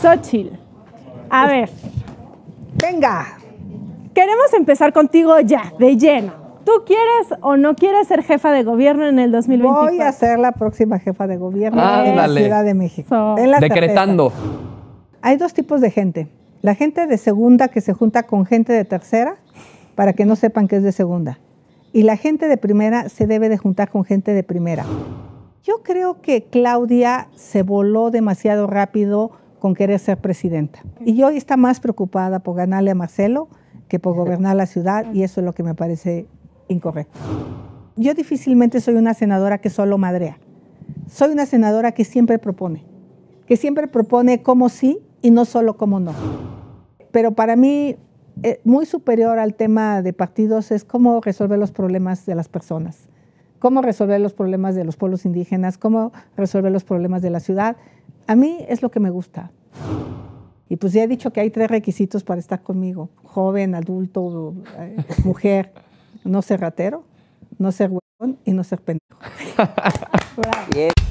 Xochitl, a ver, Venga. queremos empezar contigo ya, de lleno. ¿Tú quieres o no quieres ser jefa de gobierno en el 2024? Voy a ser la próxima jefa de gobierno de la. Ciudad de México. So- En la Decretando. Hay dos tipos de gente. La gente de segunda que se junta con gente de tercera para que no sepan que es de segunda. Y la gente de primera se debe de juntar con gente de primera. Yo creo que Claudia se voló demasiado rápido con querer ser presidenta. Y hoy está más preocupada por ganarle a Marcelo que por gobernar la ciudad y eso es lo que me parece incorrecto. Yo difícilmente soy una senadora que solo madrea. Soy una senadora que siempre propone, que siempre propone cómo sí y no solo cómo no. Pero para mí, eh, muy superior al tema de partidos es cómo resolver los problemas de las personas, cómo resolver los problemas de los pueblos indígenas, cómo resolver los problemas de la ciudad. A mí es lo que me gusta. Y pues ya he dicho que hay tres requisitos para estar conmigo. Joven, adulto, eh, mujer, no ser ratero, no ser huevón y no ser pendejo. Bien.